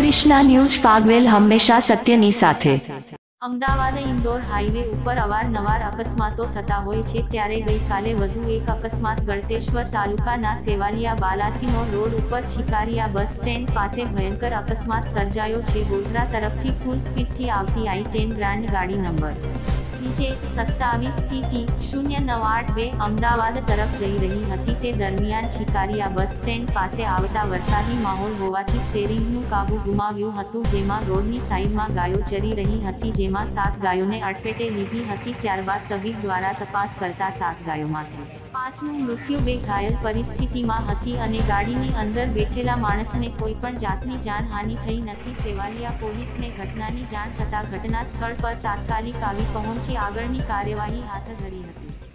Krishna news પાગવેલ હંમેશા સત્યની સાથે. અમદાવાદ ઇન્દોર હાઈવે ઉપર અવારનવાર અકસ્માતો થતા હોય છે, ત્યારે ગઈકાલે વધુ એક અકસ્માત ગળતેશ્વર તાલુકાના સેવાલિયા બાલાસીનો રોડ ઉપર શિકારીયા બસ સ્ટેન્ડ પાસે ભયંકર અકસ્માત સર્જાયો છે. ગોધરા તરફથી ફૂલ સ્પીડથી આવતી આઈ ટેન ગ્રાન્ડ ગાડી નંબર જે સત્તાવીસ ટીટી શૂન્ય નવ આઠ બે અમદાવાદ તરફ જઈ રહી હતી. તે દરમિયાન શિકારીયા બસ સ્ટેન્ડ પાસે આવતા વરસાદી માહોલ હોવાથી સ્ટેરિંગનું કાબુ ગુમાવ્યું હતું, જેમાં રોડની સાઈડમાં ગાયો ચરી રહી હતી, જેમાં સાત ગાયોને અડફેટે લીધી હતી, ત્યારબાદ તબીબ દ્વારા તપાસ કરતા સાત ગાયોમાંથી પાંચનું મૃત્યુ બે ઘાયલ પરિસ્થિતિમાં હતી અને ગાડીની અંદર બેઠેલા માણસને કોઈ પણ જાતની જાનહાનિ થઈ નથી. સેવાલિયા પોલીસને ઘટનાની જાણ થતાં ઘટના સ્થળ પર તાત્કાલિક આવી પહોંચી આગળની કાર્યવાહી હાથ ધરી હતી.